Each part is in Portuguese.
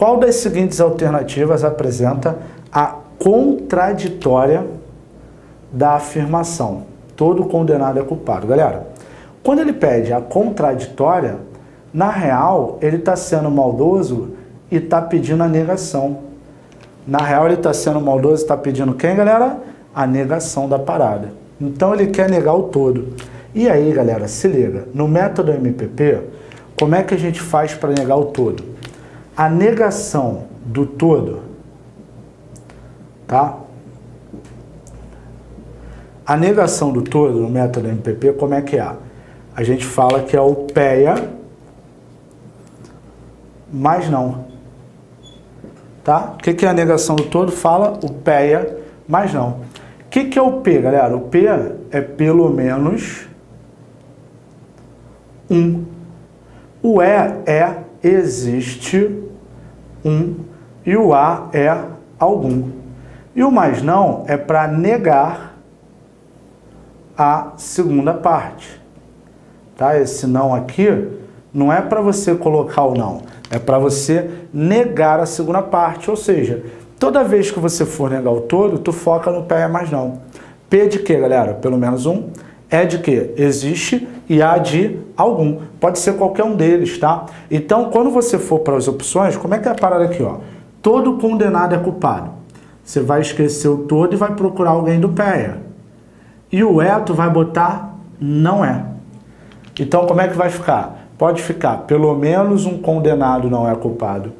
Qual das seguintes alternativas apresenta a contraditória da afirmação? Todo condenado é culpado. Galera, quando ele pede a contraditória, na real, ele está sendo maldoso e está pedindo a negação. Na real, ele está sendo maldoso e está pedindo quem, galera? A negação da parada. Então, ele quer negar o todo. E aí, galera, se liga. No método MPP, como é que a gente faz para negar o todo? A negação do todo, tá? A negação do todo no método MPP, como é que é? A gente fala que é o PEA, mas não. Tá? O que é a negação do todo? Fala o PEA, mas não. O que é o P, galera? O P é pelo menos um. O E é existe um e o A é algum. E o mais não é para negar a segunda parte. Tá? Esse não aqui não é para você colocar o não, é para você negar a segunda parte. Ou seja, toda vez que você for negar o todo, tu foca no pé mais não. P de que, galera? Pelo menos um. É de que? Existe e há de algum. Pode ser qualquer um deles, tá? Então, quando você for para as opções, como é que é a parada aqui, ó? Todo condenado é culpado. Você vai esquecer o todo e vai procurar alguém do PEA. E o tu vai botar não é. Então, como é que vai ficar? Pode ficar, pelo menos um condenado não é culpado.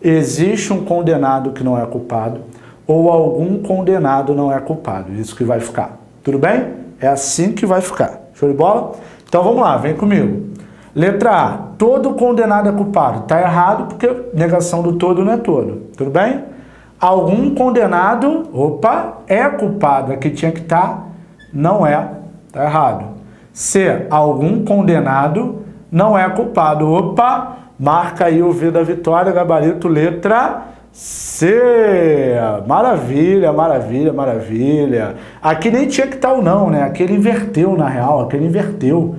Existe um condenado que não é culpado. Ou algum condenado não é culpado. Isso que vai ficar. Tudo bem? É assim que vai ficar. Show de bola? Então vamos lá, vem comigo. Letra A, todo condenado é culpado. Está errado porque negação do todo não é todo. Tudo bem? Algum condenado, opa, é culpado. Aqui tinha que estar, tá, não é. Está errado. C, algum condenado não é culpado. Opa, marca aí o V da vitória, gabarito, letra C. Maravilha, maravilha, maravilha. Aqui nem tinha que estar o não, né? Aqui ele inverteu, na real. Aqui ele inverteu.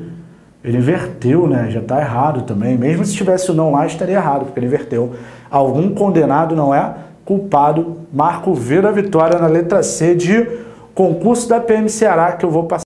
Ele inverteu, né? Já está errado também. Mesmo se tivesse o não lá, estaria errado, porque ele inverteu. Algum condenado não é culpado. Marco V da vitória na letra C de concurso da PM Ceará, que eu vou passar.